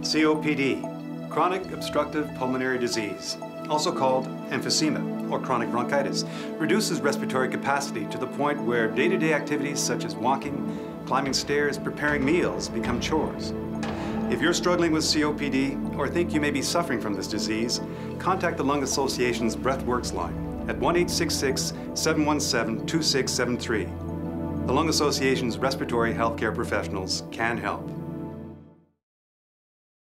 COPD, chronic obstructive pulmonary disease, also called emphysema or chronic bronchitis, reduces respiratory capacity to the point where day-to-day activities such as walking, climbing stairs, preparing meals become chores. If you're struggling with COPD or think you may be suffering from this disease, contact the Lung Association's BreathWorks line at 1-866-717-2673. The Lung Association's respiratory healthcare professionals can help.